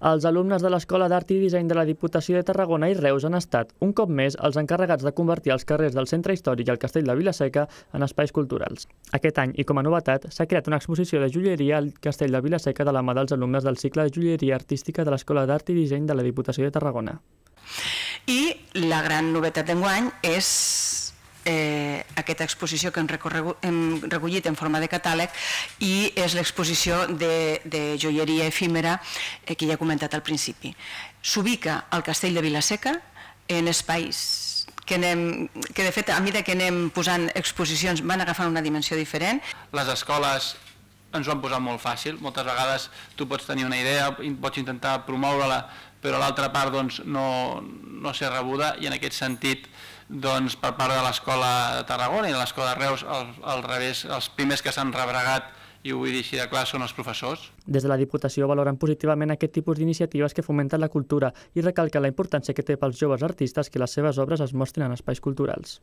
Els alumnes de l'Escola d'Art i Disseny de la Diputació de Tarragona i Reus han estat, un cop més, els encarregats de convertir els carrers del centre històric i el castell de Vilaseca en espais culturals. Aquest any, i com a novetat, s'ha creat una exposició de joieria al castell de Vilaseca de la mà dels alumnes del cicle de joieria artística de l'Escola d'Art i Disseny de la Diputació de Tarragona. I la gran novetat d'enguany és eh, aquesta exposició que hem, hem recollit en forma de catàleg i és l'exposició de, de joieria efímera eh, que ja he comentat al principi. S'ubica al castell de Vilaseca en espais que, anem, que de fet a mesura que anem posant exposicions van agafant una dimensió diferent. Les escoles ens ho han posat molt fàcil, moltes vegades tu pots tenir una idea, pots intentar promoure-la, però l'altra part doncs, no, no ser rebuda i en aquest sentit doncs, per part de l'Escola de Tarragona i de l'Escola de Reus, al, al revés, els primers que s'han rebregat i ho vull dir així de clar, són els professors. Des de la Diputació valoren positivament aquest tipus d'iniciatives que fomenten la cultura i recalquen la importància que té pels joves artistes que les seves obres es mostrin en espais culturals.